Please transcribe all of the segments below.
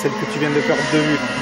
celle que tu viens de perdre de vue.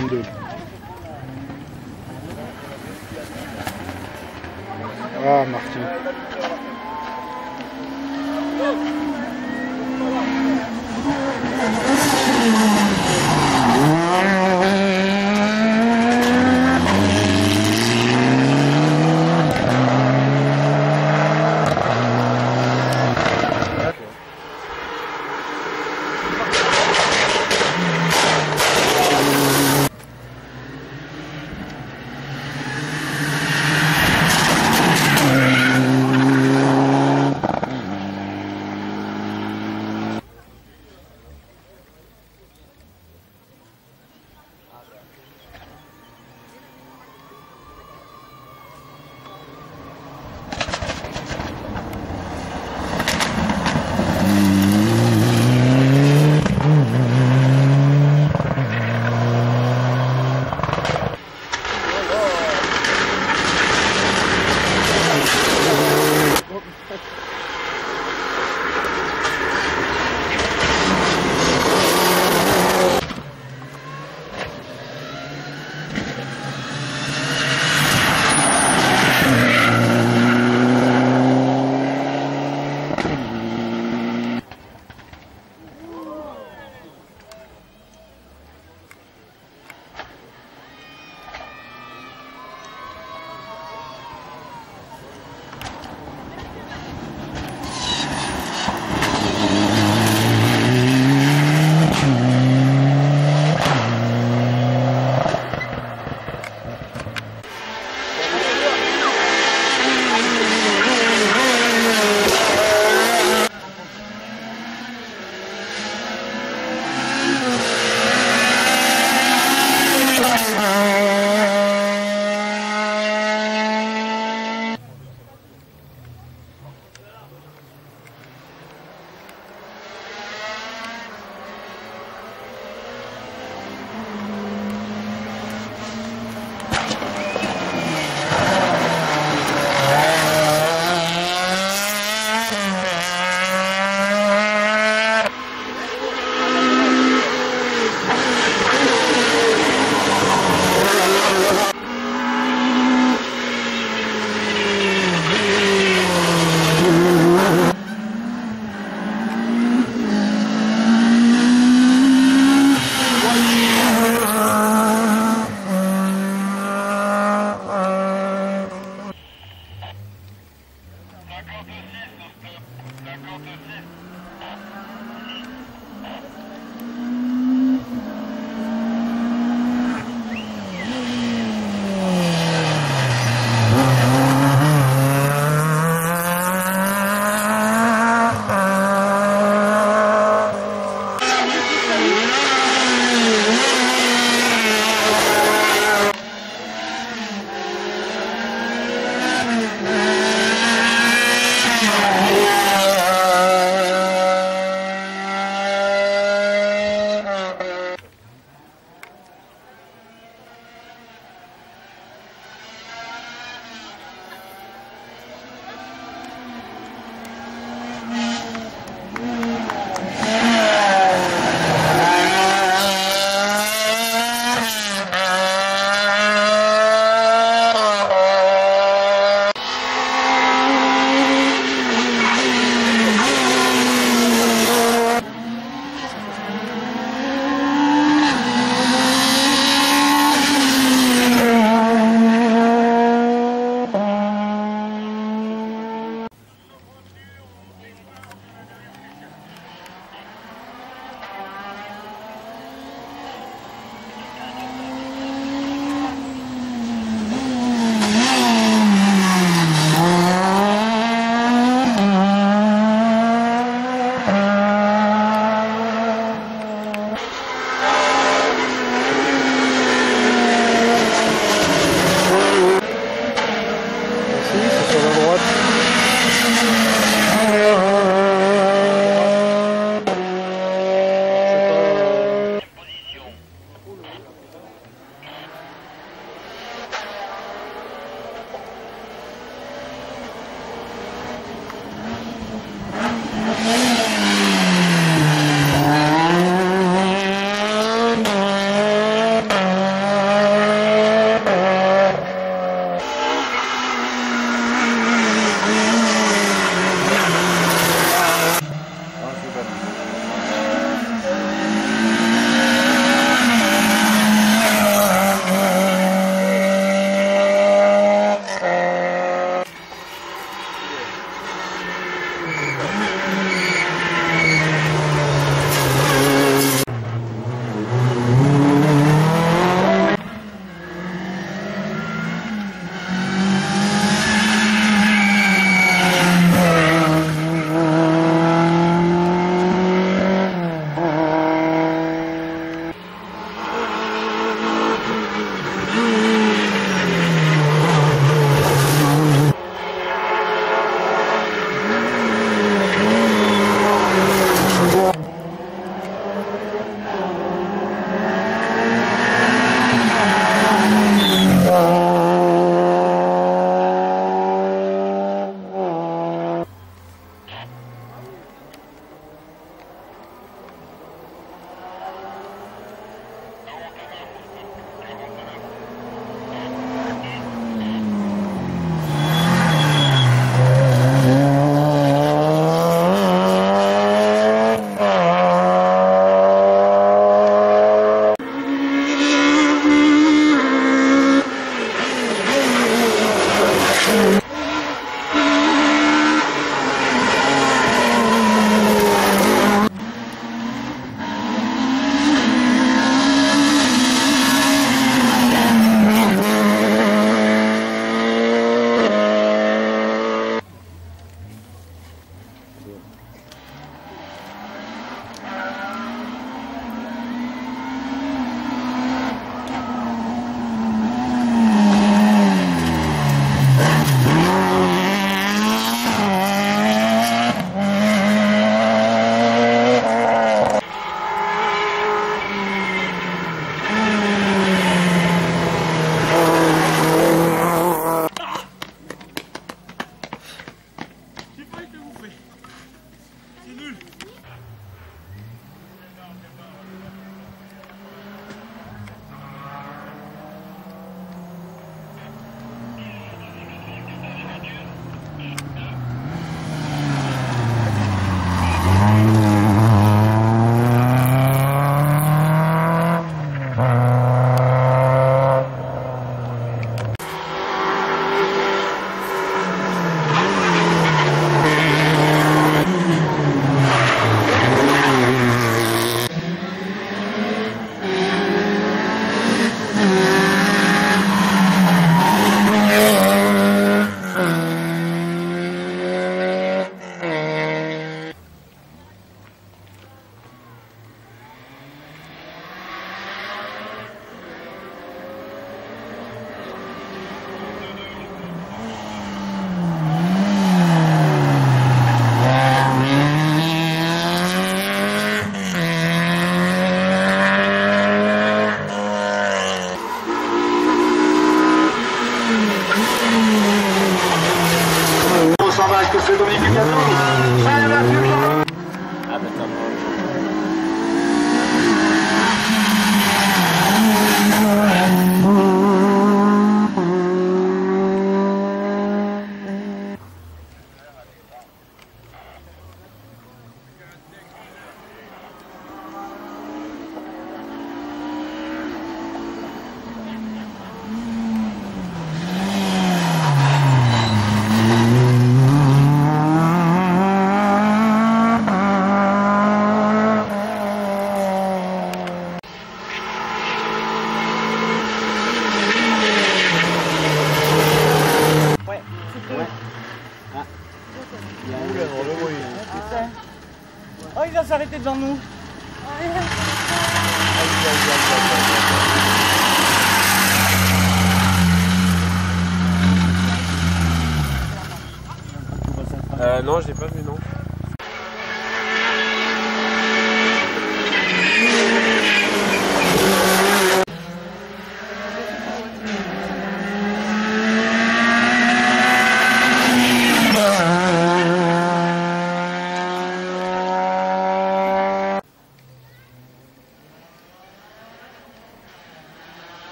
Ah, Martin.